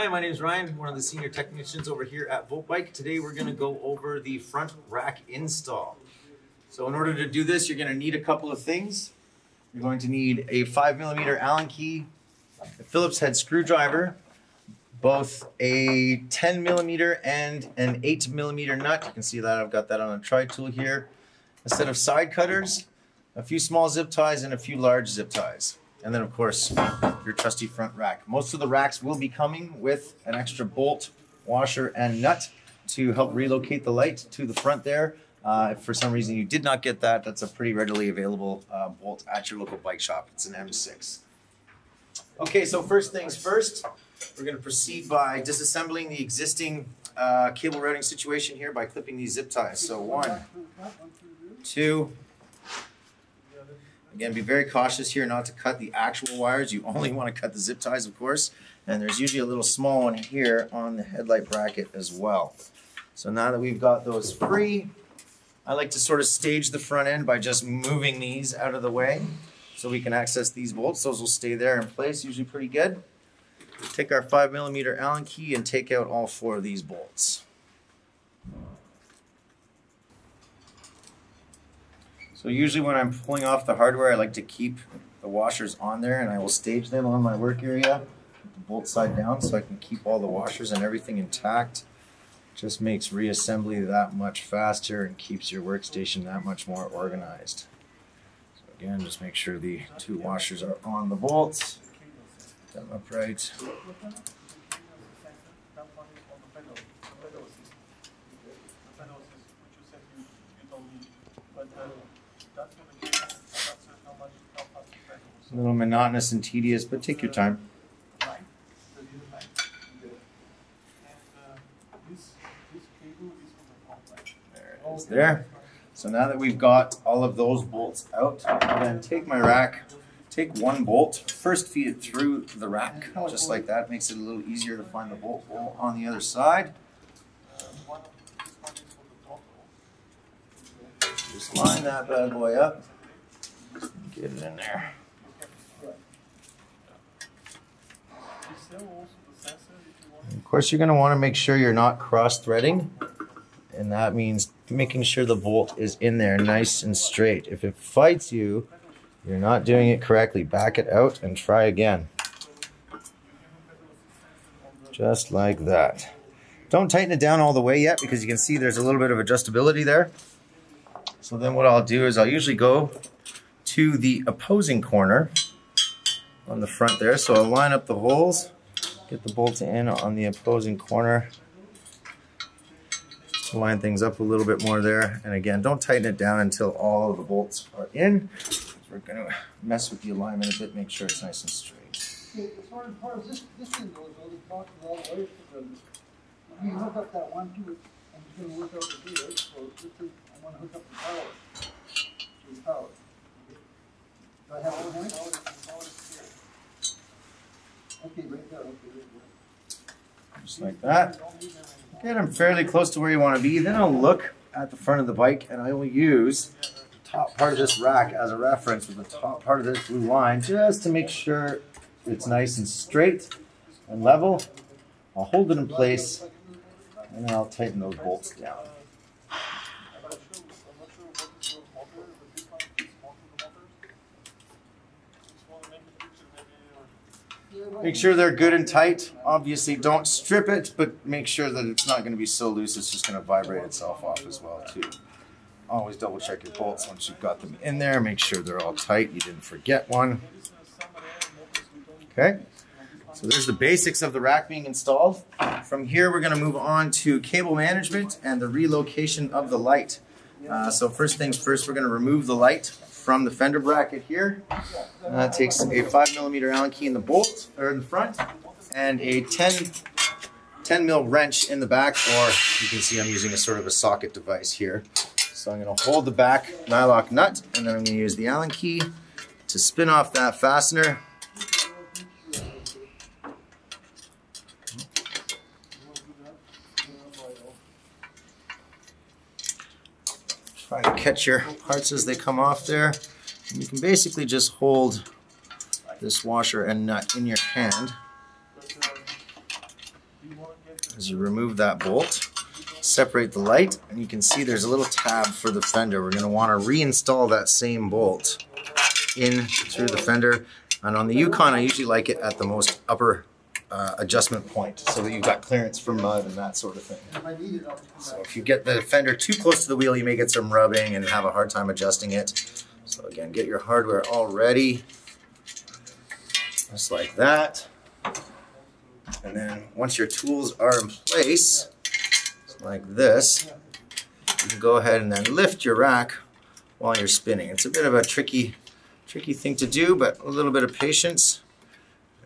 Hi, my name is Ryan, one of the senior technicians over here at VoltBike. Today we're going to go over the front rack install. So in order to do this, you're going to need a couple of things. You're going to need a 5 millimeter Allen key, a Phillips head screwdriver, both a 10 millimeter and an 8 millimeter nut. You can see that I've got that on a tri tool here. A set of side cutters, a few small zip ties, and a few large zip ties. And then of course, your trusty front rack. Most of the racks will be coming with an extra bolt, washer, and nut to help relocate the light to the front there. Uh, if for some reason you did not get that, that's a pretty readily available uh, bolt at your local bike shop. It's an M6. Okay, so first things first, we're going to proceed by disassembling the existing uh, cable routing situation here by clipping these zip ties. So one, two, Again, be very cautious here not to cut the actual wires. You only want to cut the zip ties, of course. And there's usually a little small one here on the headlight bracket as well. So now that we've got those free, I like to sort of stage the front end by just moving these out of the way so we can access these bolts. Those will stay there in place, usually pretty good. Take our 5 millimeter Allen key and take out all four of these bolts. So usually when I'm pulling off the hardware, I like to keep the washers on there and I will stage them on my work area, with the bolt side down so I can keep all the washers and everything intact. Just makes reassembly that much faster and keeps your workstation that much more organized. So again, just make sure the two washers are on the bolts, them upright. A little monotonous and tedious, but take your time. There it is there. So now that we've got all of those bolts out, I'm going to take my rack, take one bolt, first feed it through the rack, just like that. Makes it a little easier to find the bolt hole on the other side. Just line that bad boy up, get it in there. Of course, you're going to want to make sure you're not cross-threading, and that means making sure the bolt is in there nice and straight. If it fights you, you're not doing it correctly. Back it out and try again. Just like that. Don't tighten it down all the way yet because you can see there's a little bit of adjustability there. So then what I'll do is I'll usually go to the opposing corner on the front there. So I'll line up the holes Get the bolt in on the opposing corner. Line things up a little bit more there. And again, don't tighten it down until all of the bolts are in. We're going to mess with the alignment a bit, make sure it's nice and straight. far as, far as this, this thing goes, though, the box all the way the, you hook up that one too, and it's gonna work out the two, right? So this is, I wanna hook up the power, to the power. Do I have one hand? Okay, right there, okay, right there. Just like that. Get them fairly close to where you want to be. Then I'll look at the front of the bike and I will use the top part of this rack as a reference with the top part of this blue line just to make sure it's nice and straight and level. I'll hold it in place and then I'll tighten those bolts down. Make sure they're good and tight. Obviously, don't strip it, but make sure that it's not going to be so loose it's just going to vibrate itself off as well, too. Always double check your bolts once you've got them in there. Make sure they're all tight. You didn't forget one. Okay. So there's the basics of the rack being installed. From here, we're going to move on to cable management and the relocation of the light. Uh, so first things first, we're going to remove the light from the fender bracket here. Uh, takes a 5 millimeter Allen key in the bolt, or in the front, and a 10, 10 mil wrench in the back, or you can see I'm using a sort of a socket device here. So I'm to hold the back nylock nut, and then I'm to use the Allen key to spin off that fastener. Try to catch your parts as they come off there. And you can basically just hold this washer and nut in your hand. as you remove that bolt, separate the light, and you can see there's a little tab for the fender. We're going to want to reinstall that same bolt in through the fender. And on the Yukon, I usually like it at the most upper uh, adjustment point so that you've got clearance for mud and that sort of thing. If I need it, I'll just come So if you get the fender too close to the wheel, you may get some rubbing and have a hard time adjusting it. So again, get your hardware all ready, just like that. And then once your tools are in place, like this, you can go ahead and then lift your rack while you're spinning. It's a bit of a tricky, tricky thing to do, but a little bit of patience,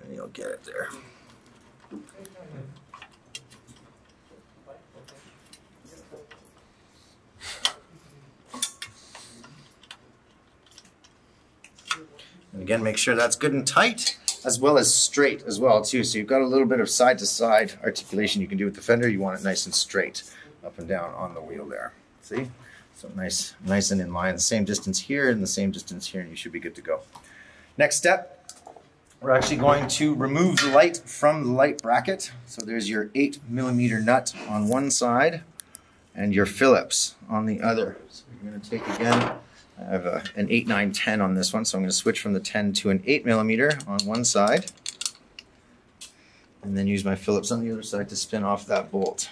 and you'll get it there. And again, make sure that's good and tight, as well as straight as well too. So you've got a little bit of side to side articulation you can do with the fender. You want it nice and straight up and down on the wheel there. See? So nice, nice and in line. The same distance here and the same distance here, and you should be good to go. Next step, we're actually going to remove the light from the light bracket. So there's your eight millimeter nut on one side and your Phillips on the other. So you're gonna take again, I have a, an 8, 9, 10 on this one, so I'm going to switch from the 10 to an 8 millimeter on one side. And then use my Phillips on the other side to spin off that bolt.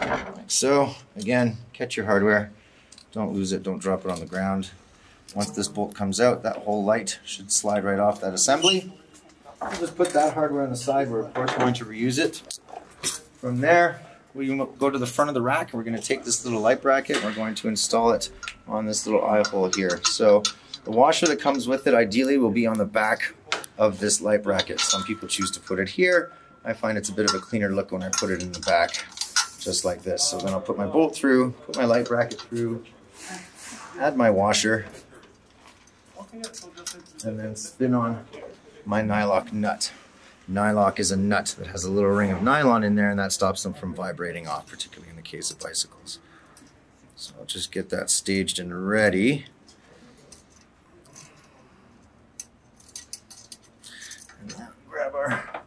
Like so, again, catch your hardware. Don't lose it, don't drop it on the ground. Once this bolt comes out, that whole light should slide right off that assembly. We'll just put that hardware on the side. We're of course going to reuse it. From there, we go to the front of the rack we're going to take this little light bracket we're going to install it on this little eye hole here. So the washer that comes with it ideally will be on the back of this light bracket. Some people choose to put it here. I find it's a bit of a cleaner look when I put it in the back, just like this. So then I'll put my bolt through, put my light bracket through, add my washer, and then spin on my nylock nut. Nylock is a nut that has a little ring of nylon in there and that stops them from vibrating off, particularly in the case of bicycles. So I'll just get that staged and ready. And grab our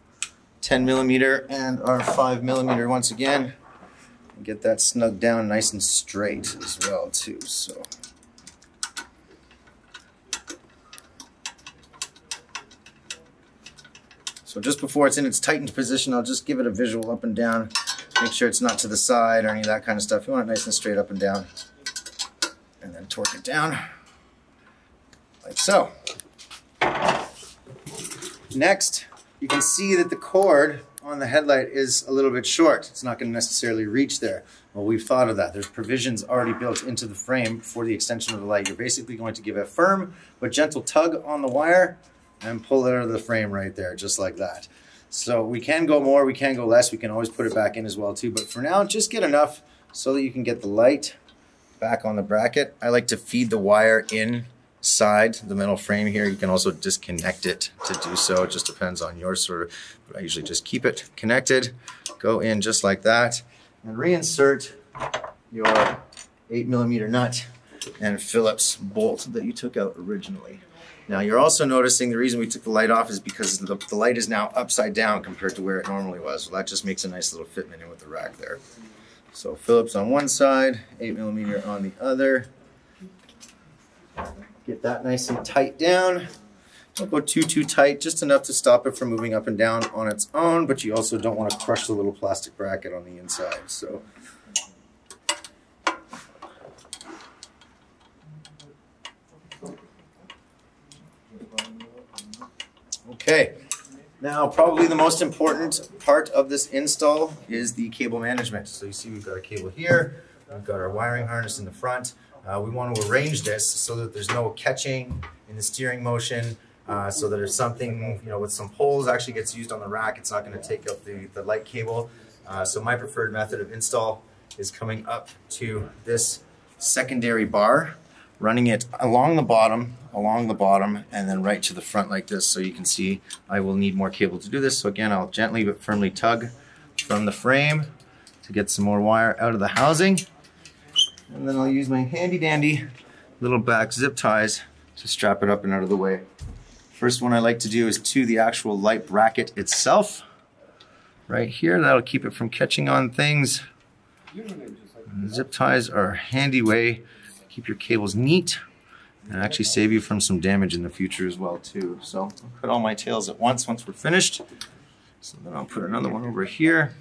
10 millimeter and our 5 millimeter once again and get that snugged down nice and straight as well too. So So just before it's in its tightened position, I'll just give it a visual up and down. Make sure it's not to the side or any of that kind of stuff. You want it nice and straight up and down. And then torque it down, like so. Next, you can see that the cord on the headlight is a little bit short. It's not going to necessarily reach there. Well, we've thought of that. There's provisions already built into the frame for the extension of the light. You're basically going to give a firm but gentle tug on the wire and pull it out of the frame right there, just like that. So we can go more, we can go less, we can always put it back in as well too, but for now, just get enough so that you can get the light back on the bracket. I like to feed the wire inside the metal frame here. You can also disconnect it to do so. It just depends on your sort of, but I usually just keep it connected, go in just like that, and reinsert your eight millimeter nut and Phillips bolt that you took out originally. Now you're also noticing the reason we took the light off is because the, the light is now upside down compared to where it normally was. Well, that just makes a nice little fitment in with the rack there. So Phillips on one side, eight millimeter on the other. Get that nice and tight down. Don't go too, too tight, just enough to stop it from moving up and down on its own, but you also don't want to crush the little plastic bracket on the inside. So Okay, now probably the most important part of this install is the cable management. So you see we've got a cable here, we've got our wiring harness in the front. Uh, we want to arrange this so that there's no catching in the steering motion, uh, so that if something, you know, with some poles actually gets used on the rack, it's not going to take up the, the light cable. Uh, so my preferred method of install is coming up to this secondary bar running it along the bottom, along the bottom, and then right to the front like this. So you can see I will need more cable to do this. So again, I'll gently but firmly tug from the frame to get some more wire out of the housing. And then I'll use my handy dandy little back zip ties to strap it up and out of the way. First one I like to do is to the actual light bracket itself. Right here, that'll keep it from catching on things. Zip ties are a handy way keep your cables neat and actually save you from some damage in the future as well too. So I'll put all my tails at once once we're finished. So then I'll put another one over here.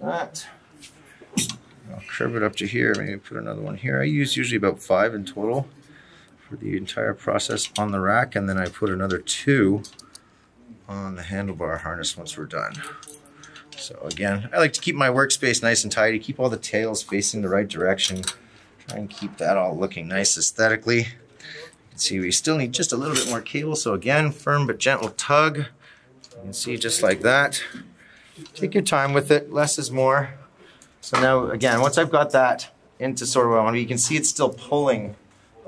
That. I'll curve it up to here, maybe put another one here. I use usually about five in total for the entire process on the rack and then I put another two on the handlebar harness once we're done. So again, I like to keep my workspace nice and tidy, keep all the tails facing the right direction, try and keep that all looking nice aesthetically. You can see we still need just a little bit more cable, so again, firm but gentle tug. You can see just like that. Take your time with it, less is more. So now again, once I've got that into sort of what I want, you can see it's still pulling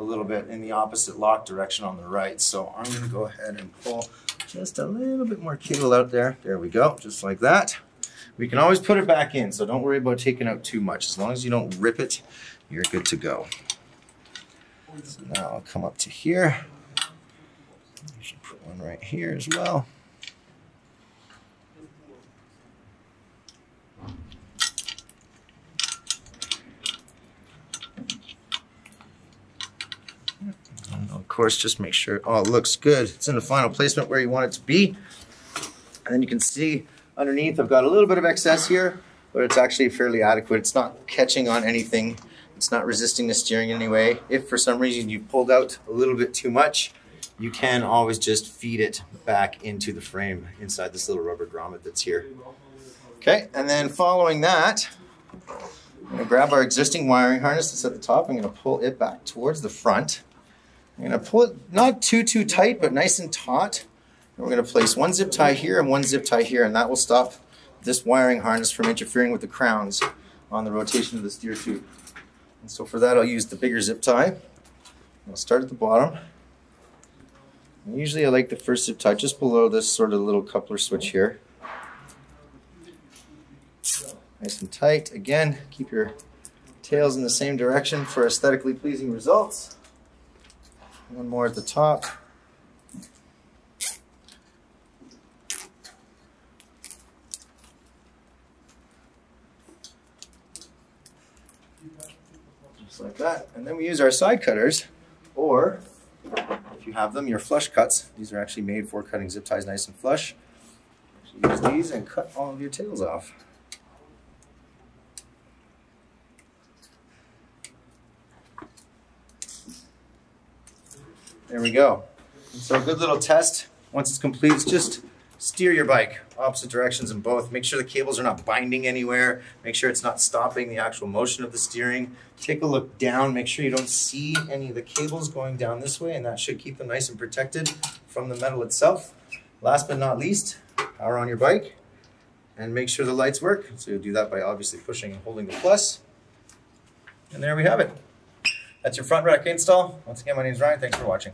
a little bit in the opposite lock direction on the right. So I'm gonna go ahead and pull just a little bit more cable out there. There we go, just like that. We can always put it back in, so don't worry about taking out too much. As long as you don't rip it, you're good to go. So now I'll come up to here. You should put one right here as well. And of course, just make sure, it looks good. It's in the final placement where you want it to be. And then you can see underneath, I've got a little bit of excess here, but it's actually fairly adequate. It's not catching on anything. It's not resisting the steering in any way. If for some reason you pulled out a little bit too much, you can always just feed it back into the frame inside this little rubber grommet that's here. Okay, and then following that, I'm gonna grab our existing wiring harness that's at the top. I'm gonna pull it back towards the front. I'm gonna pull it not too, too tight, but nice and taut. And we're gonna place one zip tie here and one zip tie here, and that will stop this wiring harness from interfering with the crowns on the rotation of the steer tube. And so for that, I'll use the bigger zip tie. I'll start at the bottom. And usually I like the first zip tie just below this sort of little coupler switch here. Nice and tight. Again, keep your tails in the same direction for aesthetically pleasing results. One more at the top. Just like that. And then we use our side cutters, or if you have them, your flush cuts. These are actually made for cutting zip ties nice and flush. Use these and cut all of your tails off. There we go. So a good little test. Once it's complete, it's just steer your bike opposite directions in both. Make sure the cables are not binding anywhere. Make sure it's not stopping the actual motion of the steering. Take a look down. Make sure you don't see any of the cables going down this way, and that should keep them nice and protected from the metal itself. Last but not least, power on your bike and make sure the lights work. So you'll do that by obviously pushing and holding the plus. And there we have it. That's your front rack install. Once again, my name is Ryan. Thanks for watching.